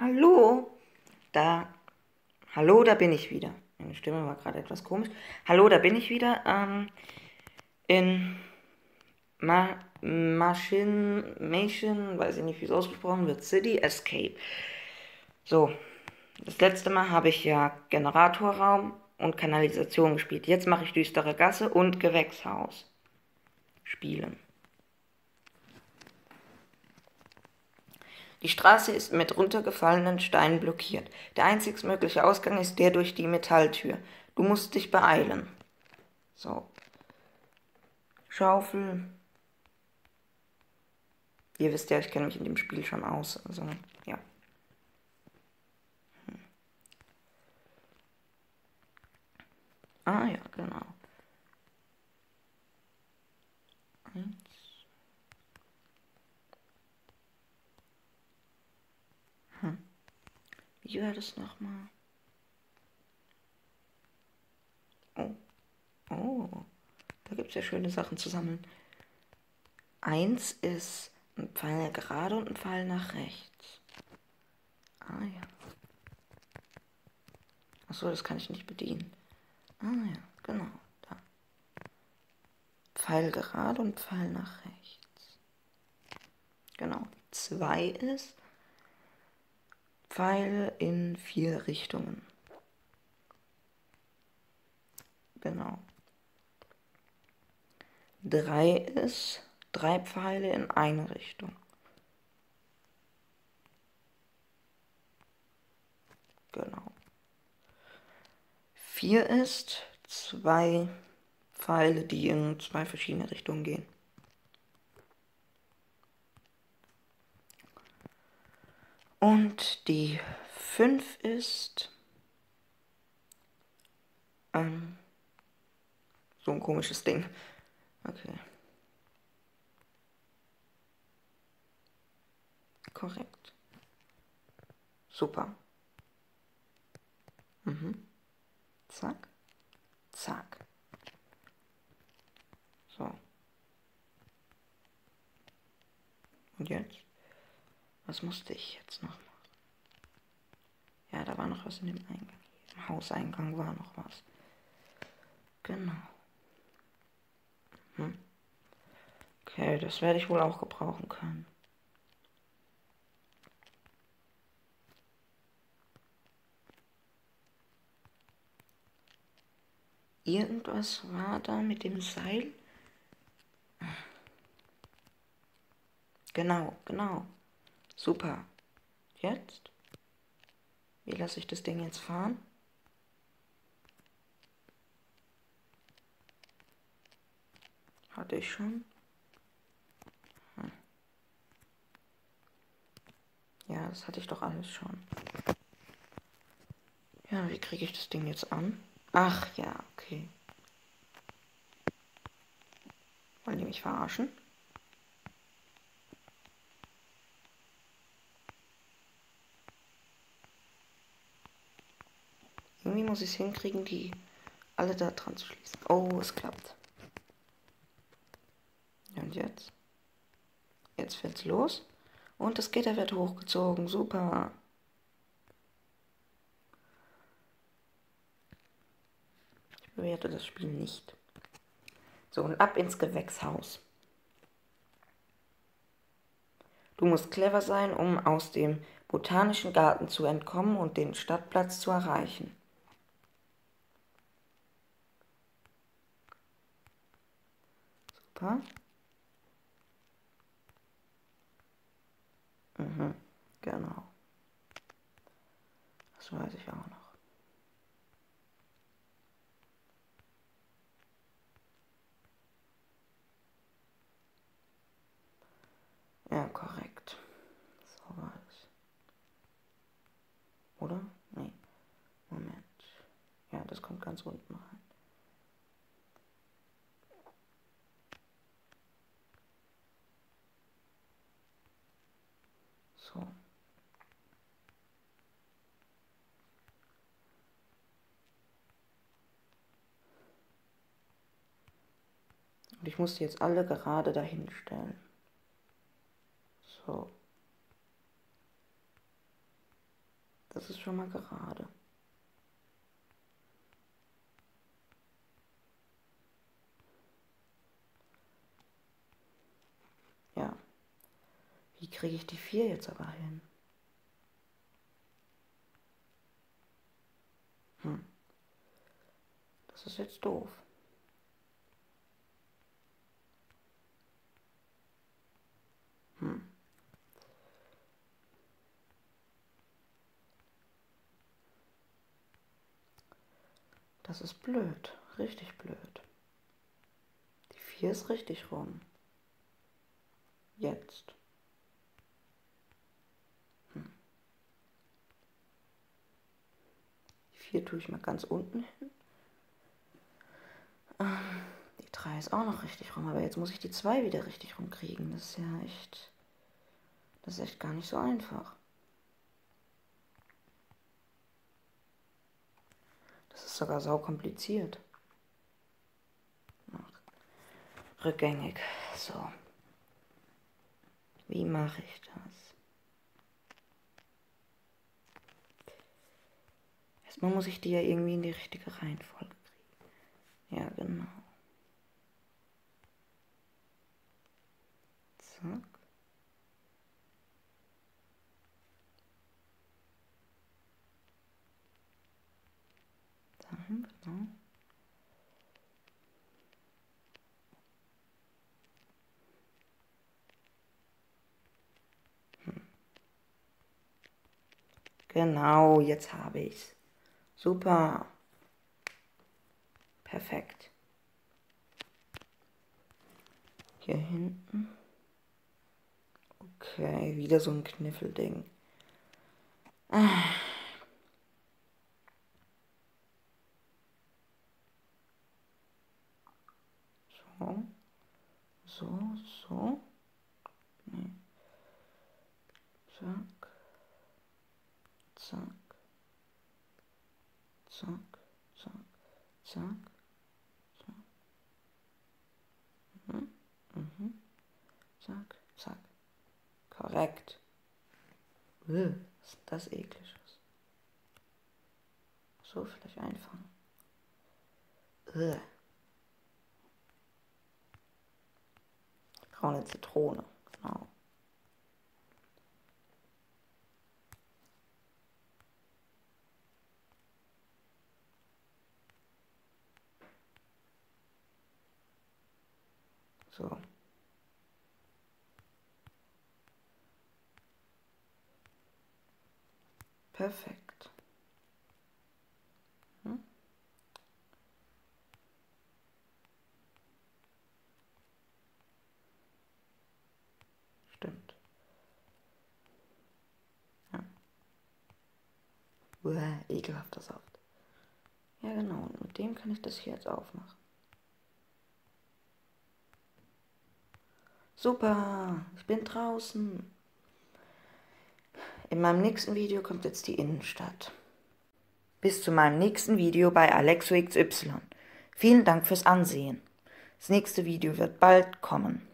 Hallo? Da. Hallo, da bin ich wieder. Meine Stimme war gerade etwas komisch. Hallo, da bin ich wieder. Ähm, in Ma Machine, Machine, weiß ich nicht, wie es ausgesprochen wird, City Escape. So, das letzte Mal habe ich ja Generatorraum und Kanalisation gespielt. Jetzt mache ich düstere Gasse und Gewächshaus spielen. Die Straße ist mit runtergefallenen Steinen blockiert. Der einzig mögliche Ausgang ist der durch die Metalltür. Du musst dich beeilen. So. Schaufel. Ihr wisst ja, ich kenne mich in dem Spiel schon aus. Also, ja. Hm. Ah ja, genau. Eins. Wie war das nochmal? Oh. Oh. Da gibt es ja schöne Sachen zu sammeln. Eins ist ein Pfeil gerade und ein Pfeil nach rechts. Ah ja. Achso, das kann ich nicht bedienen. Ah ja, genau. Da. Pfeil gerade und Pfeil nach rechts. Genau. Zwei ist Pfeil in vier Richtungen. Genau. Drei ist drei Pfeile in eine Richtung. Genau. Vier ist zwei Pfeile, die in zwei verschiedene Richtungen gehen. Und die 5 ist ähm, so ein komisches Ding. Okay. Korrekt. Super. Mhm. Zack. Zack. So. Und jetzt? Was musste ich jetzt noch machen? Ja, da war noch was in dem Eingang. Im Hauseingang war noch was. Genau. Hm. Okay, das werde ich wohl auch gebrauchen können. Irgendwas war da mit dem Seil. Genau, genau. Super. Jetzt? Wie lasse ich das Ding jetzt fahren? Hatte ich schon. Hm. Ja, das hatte ich doch alles schon. Ja, wie kriege ich das Ding jetzt an? Ach ja, okay. Wollen die mich verarschen? Irgendwie muss ich es hinkriegen, die alle da dran zu schließen. Oh, es klappt. Und jetzt? Jetzt fällt's los. Und das Gitter wird hochgezogen. Super. Ich bewerte das Spiel nicht. So, und ab ins Gewächshaus. Du musst clever sein, um aus dem botanischen Garten zu entkommen und den Stadtplatz zu erreichen. Super. Mhm, genau. Das weiß ich auch noch. Ja, korrekt. So war es. Oder? Nee. Moment. Ja, das kommt ganz unten rein. So. Und ich muss jetzt alle gerade dahin stellen. So. Das ist schon mal gerade. Ja. Wie kriege ich die vier jetzt aber hin? Hm. Das ist jetzt doof. Hm. Das ist blöd, richtig blöd. Die 4 ist richtig rum. Jetzt. Hm. Die 4 tue ich mal ganz unten hin. Ähm, die 3 ist auch noch richtig rum, aber jetzt muss ich die 2 wieder richtig rumkriegen. Das ist ja echt. Das ist echt gar nicht so einfach. Das ist sogar sau kompliziert. Rückgängig. So. Wie mache ich das? Erstmal muss ich die ja irgendwie in die richtige Reihenfolge kriegen. Ja, genau. Zack. Dahin, genau. Genau, jetzt habe ich's. Super. Perfekt. Hier hinten. Okay, wieder so ein Kniffelding. So. So, so. Nee. Zack. Zack. Zack. Zack. Zack. Zack. Mhm. Mhm. Zack. Zack. Korrekt. Äh, was ist das ekliges? So vielleicht einfangen. Äh. Braune Zitrone, genau. So. Perfekt. Hm? Stimmt. Ja. Uah, ekelhafter Saft. Ja, genau. Und mit dem kann ich das hier jetzt aufmachen. Super, ich bin draußen. In meinem nächsten Video kommt jetzt die Innenstadt. Bis zu meinem nächsten Video bei Alexo XY. Vielen Dank fürs Ansehen. Das nächste Video wird bald kommen.